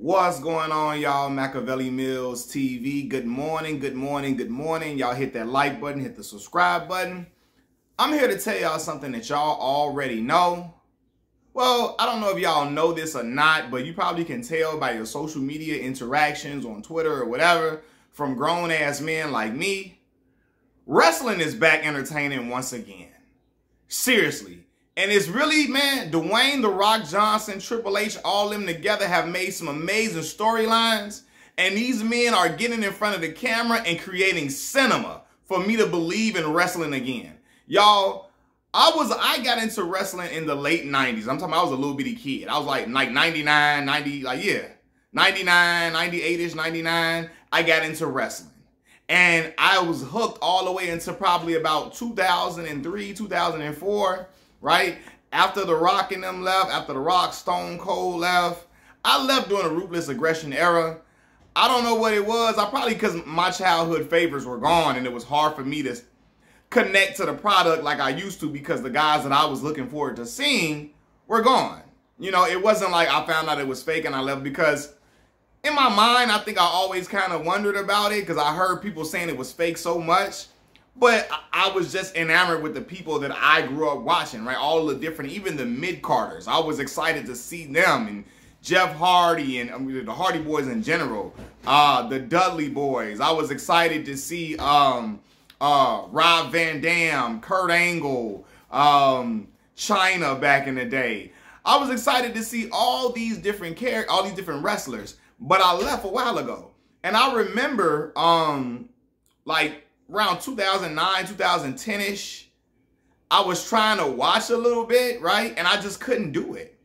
What's going on, y'all? Mackaveli Millz TV. Good morning, good morning, good morning. Y'all hit that like button, hit the subscribe button. I'm here to tell y'all something that y'all already know. Well, I don't know if y'all know this or not, but you probably can tell by your social media interactions on Twitter or whatever from grown ass men like me. Wrestling is back entertaining once again. Seriously, and it's really, man, Dwayne The Rock Johnson, Triple H, all them together have made some amazing storylines. And these men are getting in front of the camera and creating cinema for me to believe in wrestling again. Y'all, I was I got into wrestling in the late 90s. I'm talking I was a little bitty kid. I was like like 99, 90, like yeah. 99, 98-ish, 99. I got into wrestling. And I was hooked all the way into probably about 2003, 2004 right? After The Rock and them left, after The Rock, Stone Cold left, I left during the Ruthless Aggression era. I don't know what it was. I probably because my childhood favorites were gone and it was hard for me to connect to the product like I used to because the guys that I was looking forward to seeing were gone. You know, it wasn't like I found out it was fake and I left because in my mind, I think I always kind of wondered about it because I heard people saying it was fake so much but I was just enamored with the people that I grew up watching, right? All the different, even the mid carders. I was excited to see them and Jeff Hardy and I mean, the Hardy Boyz in general. Uh, the Dudley Boyz. I was excited to see um, uh, Rob Van Dam, Kurt Angle, um, Chyna back in the day. I was excited to see all these different characters, all these different wrestlers. But I left a while ago, and I remember, um, like around 2009, 2010-ish, I was trying to watch a little bit, right? And I just couldn't do it.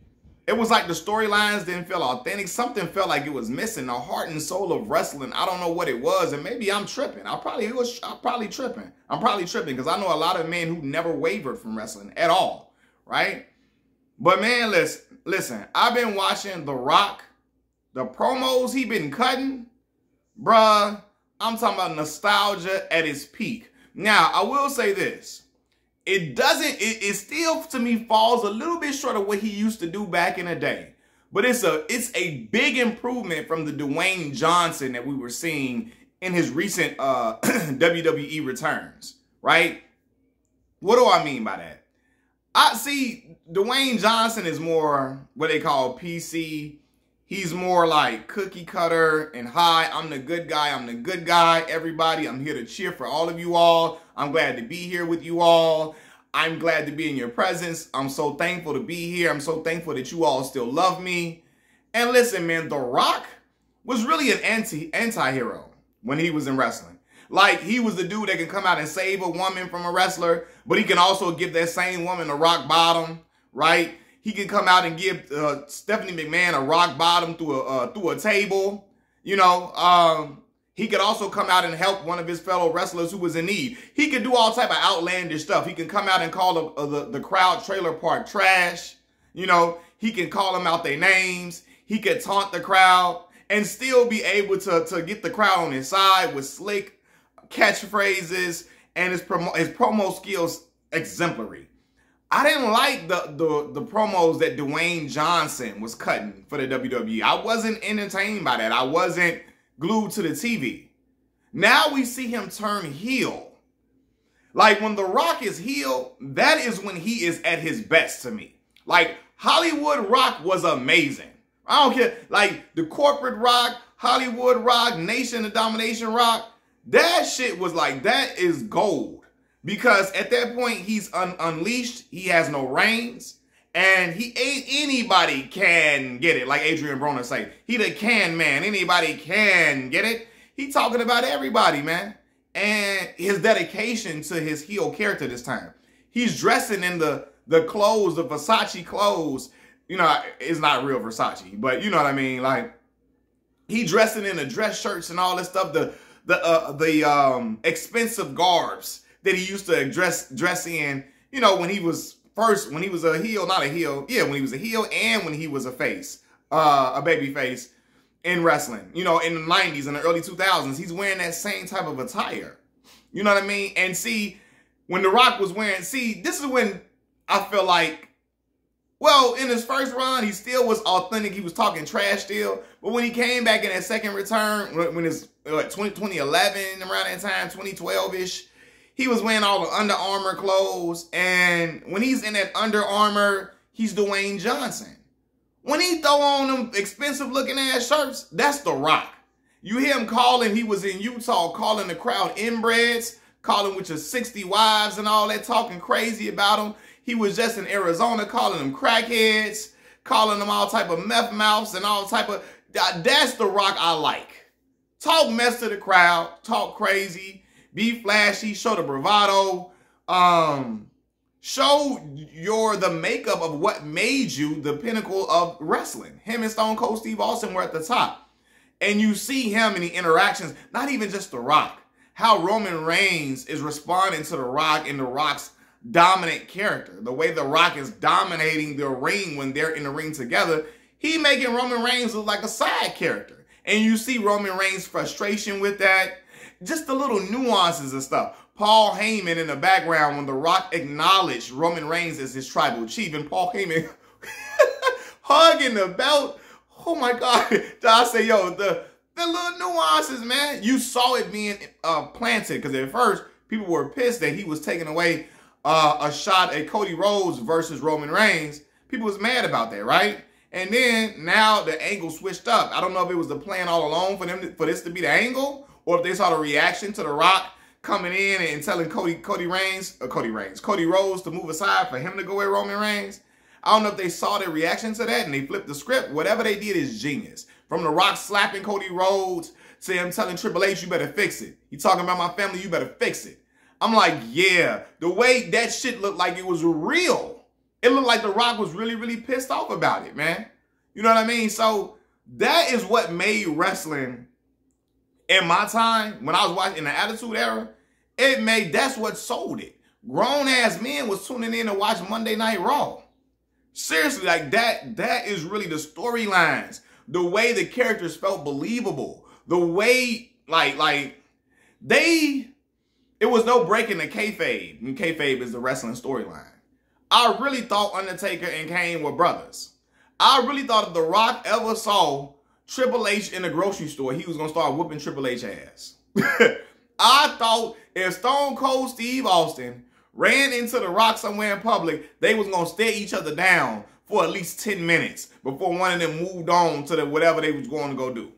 It was like the storylines didn't feel authentic. Something felt like it was missing the heart and soul of wrestling. I don't know what it was, and maybe I'm tripping. I probably was. I'm probably tripping. I'm probably tripping because I know a lot of men who never wavered from wrestling at all, right? But man, listen, listen. I've been watching The Rock, the promos he been cutting, bruh. I'm talking about nostalgia at its peak. Now, I will say this. It doesn't, it, it still to me falls a little bit short of what he used to do back in the day. But it's a it's a big improvement from the Dwayne Johnson that we were seeing in his recent uh, WWE returns, right? What do I mean by that? I see Dwayne Johnson is more what they call PC He's more like cookie cutter and hi, I'm the good guy. I'm the good guy. Everybody, I'm here to cheer for all of you all. I'm glad to be here with you all. I'm glad to be in your presence. I'm so thankful to be here. I'm so thankful that you all still love me. And listen, man, The Rock was really an anti anti-hero when he was in wrestling. Like he was the dude that can come out and save a woman from a wrestler, but he can also give that same woman a rock bottom, right? He could come out and give uh, Stephanie McMahon a rock bottom through a uh, through a table. You know, um, he could also come out and help one of his fellow wrestlers who was in need. He could do all type of outlandish stuff. He can come out and call the, uh, the, the crowd trailer park trash. You know, he can call them out their names. He could taunt the crowd and still be able to, to get the crowd on his side with slick catchphrases and his promo, his promo skills exemplary. I didn't like the, the, the promos that Dwayne Johnson was cutting for the WWE. I wasn't entertained by that. I wasn't glued to the TV. Now we see him turn heel. Like when The Rock is heel, that is when he is at his best to me. Like Hollywood Rock was amazing. I don't care. Like the corporate rock, Hollywood rock, Nation of Domination rock, that shit was like, that is gold. Because at that point, he's un unleashed. He has no reins. And he ain't anybody can get it. Like Adrien Broner say, he the can man. Anybody can get it. He talking about everybody, man. And his dedication to his heel character this time. He's dressing in the, the clothes, the Versace clothes. You know, it's not real Versace, but you know what I mean? Like, he dressing in the dress shirts and all this stuff. The, the, uh, the um, expensive garbs that he used to dress dress in, you know, when he was first, when he was a heel, not a heel, yeah, when he was a heel and when he was a face, uh, a baby face in wrestling, you know, in the 90s and the early 2000s, he's wearing that same type of attire. You know what I mean? And see, when The Rock was wearing, see, this is when I feel like, Well, in his first run, he still was authentic. He was talking trash still. But when he came back in that second return, when it's what, 20, 2011, around that time, 2012-ish, he was wearing all the Under Armour clothes. And when he's in that Under Armour, he's Dwayne Johnson. When he throw on them expensive looking ass shirts, that's The Rock. You hear him calling, he was in Utah calling the crowd inbreds, calling with your 60 wives and all that, talking crazy about them. He was just in Arizona calling them crackheads, calling them all type of meth mouths and all type of, that's the rock I like. Talk mess to the crowd, talk crazy, be flashy, show the bravado, um, show your the makeup of what made you the pinnacle of wrestling. Him and Stone Cold Steve Austin were at the top. And you see him in the interactions, not even just The Rock, how Roman Reigns is responding to The Rock and The Rock's dominant character. The way The Rock is dominating the ring when they're in the ring together, he making Roman Reigns look like a side character. And you see Roman Reigns' frustration with that. Just the little nuances and stuff. Paul Heyman in the background when The Rock acknowledged Roman Reigns as his tribal chief and Paul Heyman hugging the belt. Oh my God. I say, yo, the, the little nuances, man. You saw it being uh, planted because at first people were pissed that he was taking away uh, a shot at Cody Rhodes versus Roman Reigns, people was mad about that, right? And then now the angle switched up. I don't know if it was the plan all along for them to, for this to be the angle, or if they saw the reaction to The Rock coming in and telling Cody Cody Reigns, or uh, Cody Reigns, Cody Rhodes to move aside for him to go with Roman Reigns. I don't know if they saw their reaction to that and they flipped the script. Whatever they did is genius. From The Rock slapping Cody Rhodes to him telling Triple H, you better fix it. You talking about my family, you better fix it. I'm like, yeah, the way that shit looked like it was real. It looked like The Rock was really, really pissed off about it, man. You know what I mean? So that is what made wrestling in my time when I was watching the Attitude Era. It made that's what sold it. Grown ass men was tuning in to watch Monday Night Raw. Seriously, like that, that is really the storylines. The way the characters felt believable. The way, like, like, they it was no breaking the kayfabe, and kayfabe is the wrestling storyline. I really thought Undertaker and Kane were brothers. I really thought if The Rock ever saw Triple H in a grocery store, he was to start whooping Triple H ass. I thought if Stone Cold Steve Austin ran into The Rock somewhere in public, they was to stare each other down for at least 10 minutes before one of them moved on to the whatever they was going to go do.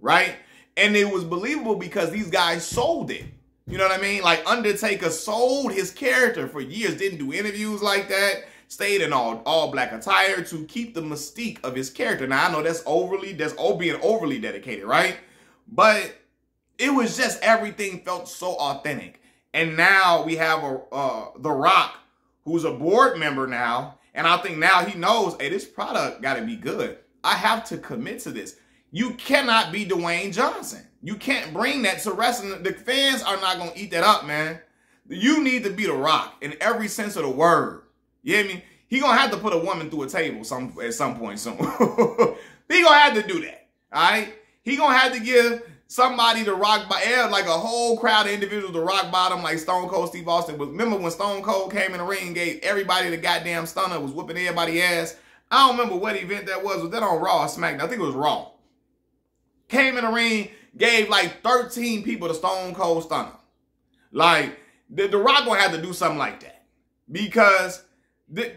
Right? And it was believable because these guys sold it. You know what I mean? Like Undertaker sold his character for years, didn't do interviews like that, stayed in all all black attire to keep the mystique of his character. Now I know that's overly, that's all being overly dedicated, right? But it was just everything felt so authentic. And now we have a uh, The Rock, who's a board member now, and I think now he knows, hey, this product got to be good. I have to commit to this. You cannot be Dwayne Johnson. You can't bring that to wrestling. The fans are not going to eat that up, man. You need to be the rock in every sense of the word. You hear me? He to have to put a woman through a table some at some point soon. he to have to do that. All right? He to have to give somebody to rock by like a whole crowd of individuals to rock bottom like Stone Cold Steve Austin. Remember when Stone Cold came in the ring and gave everybody the goddamn stunner, was whooping everybody ass. I don't remember what event that was. Was that on Raw or SmackDown? I think it was Raw. Came in the ring, gave like 13 people the Stone Cold Stunner. Like, the, the Rock gonna have to do something like that. Because,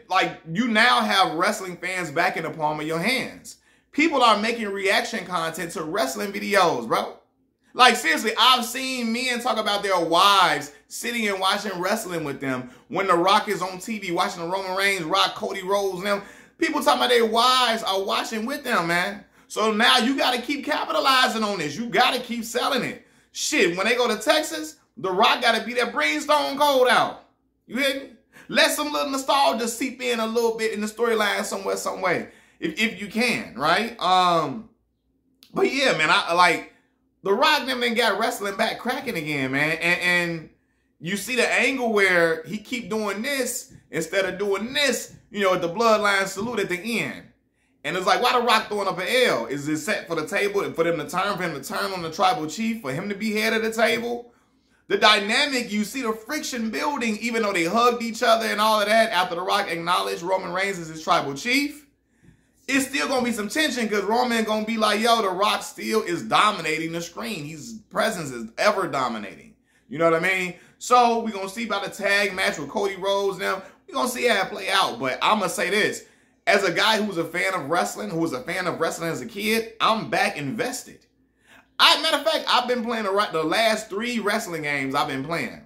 like, you now have wrestling fans back in the palm of your hands. People are making reaction content to wrestling videos, bro. Like, seriously, I've seen men talk about their wives sitting and watching wrestling with them when The Rock is on TV, watching the Roman Reigns, Rock, Cody Rhodes, and them. People talking about their wives are watching with them, man. So now you got to keep capitalizing on this. You got to keep selling it. Shit, when they go to Texas, The Rock got to be that Bring Stone Cold out. You hear me? Let some little nostalgia seep in a little bit in the storyline somewhere, some way, if, if you can, right? Um, but yeah, man, I like The Rock them then got wrestling back cracking again, man. And, and you see the angle where he keep doing this instead of doing this, you know, at the bloodline salute at the end. And it's like, why the Rock throwing up an L? Is it set for the table and for them to turn, for him to turn on the tribal chief, for him to be head of the table? The dynamic, you see the friction building, even though they hugged each other and all of that after The Rock acknowledged Roman Reigns as his tribal chief. It's still gonna be some tension because Roman gonna be like, yo, The Rock still is dominating the screen. His presence is ever dominating. You know what I mean? So we're gonna see about the tag match with Cody Rhodes now. We're gonna see how it play out. But I'm gonna say this. As a guy who's a fan of wrestling, who was a fan of wrestling as a kid, I'm back invested. I, matter of fact, I've been playing the, the last three wrestling games I've been playing,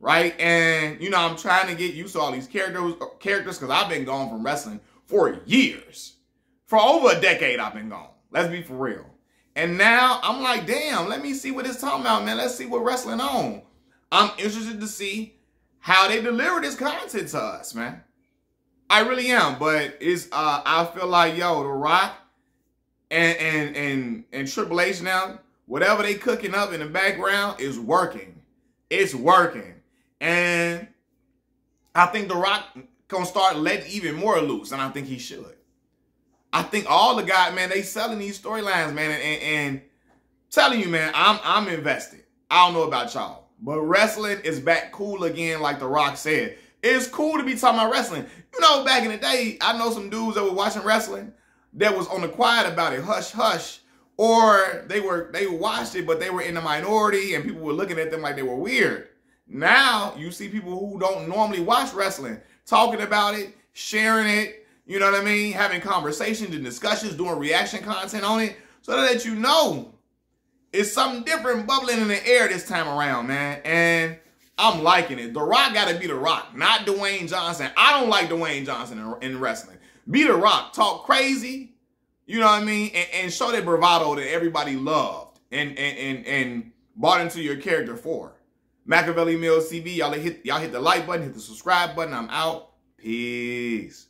right? And you know, I'm trying to get used to all these characters, characters, because I've been gone from wrestling for years, for over a decade. I've been gone. Let's be for real. And now I'm like, damn, let me see what it's talking about, man. Let's see what wrestling on. I'm interested to see how they deliver this content to us, man. I really am, but it's uh I feel like yo, The Rock and and and and Triple H now whatever they cooking up in the background is working. It's working. And I think The Rock gonna start letting even more loose, and I think he should. I think all the guys, man, they selling these storylines, man, and, and, and telling you, man, I'm I'm invested. I don't know about y'all, but wrestling is back cool again, like The Rock said. It's cool to be talking about wrestling. You know, back in the day, I know some dudes that were watching wrestling that was on the quiet about it, hush, hush. Or they were they watched it but they were in the minority and people were looking at them like they were weird. Now you see people who don't normally watch wrestling talking about it sharing it you know what i mean? Having conversations and discussions doing reaction content on it. So that you know it's something different bubbling in the air this time around man. And i'm liking it. The rock gotta be the rock not dwayne johnson. I don't like dwayne johnson in, in wrestling be the rock talk crazy you know what I mean? And, and show that bravado that everybody loved and and and, and bought into your character for. Mackaveli Millz TV, y'all hit y'all hit the like button, hit the subscribe button. I'm out. Peace.